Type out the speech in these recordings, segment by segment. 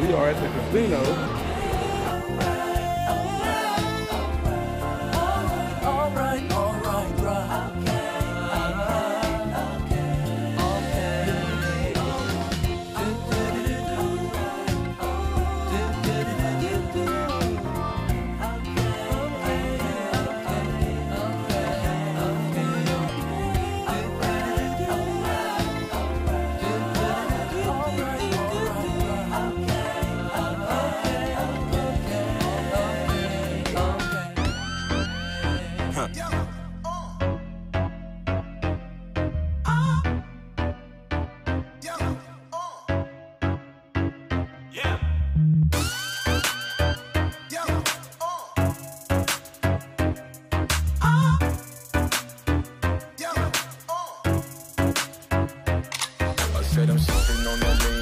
We are at the casino. don't know me.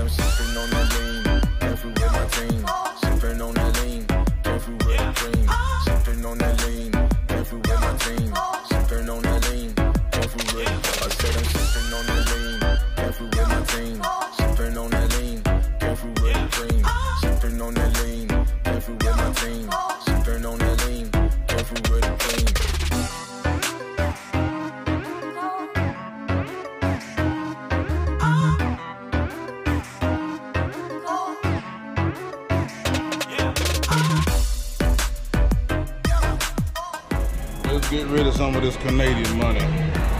I'm sleeping on no. get rid of some of this Canadian money.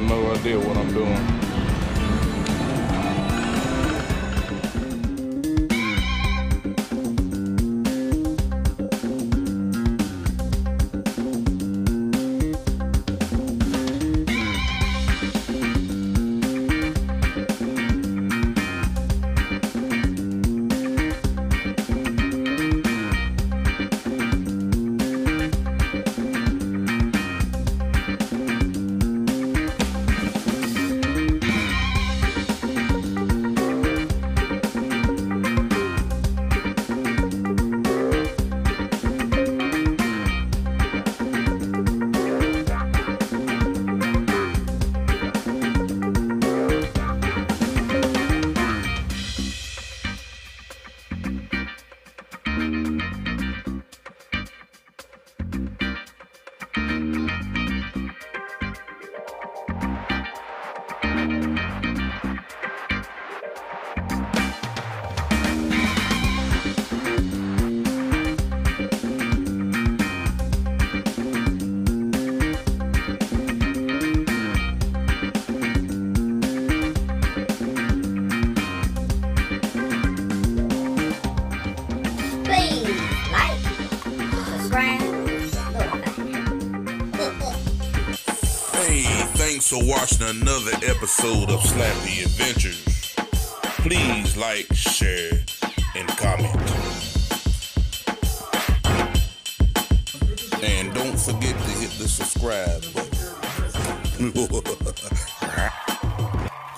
have no idea what I'm doing. So, for watching another episode of Slappy Adventures. Please like, share, and comment. And don't forget to hit the subscribe button.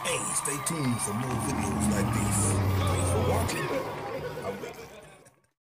hey, stay tuned for more videos like this. Thanks for watching.